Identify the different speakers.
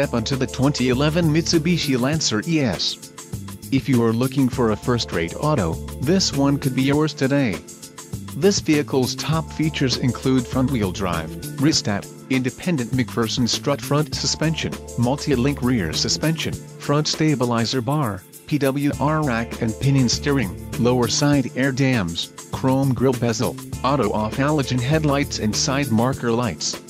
Speaker 1: step onto the 2011 Mitsubishi Lancer ES. If you are looking for a first-rate auto, this one could be yours today. This vehicle's top features include front-wheel drive, rheostat, independent McPherson strut front suspension, multi-link rear suspension, front stabilizer bar, PWR rack and pinion steering, lower side air dams, chrome grille bezel, auto-off halogen headlights and side marker lights.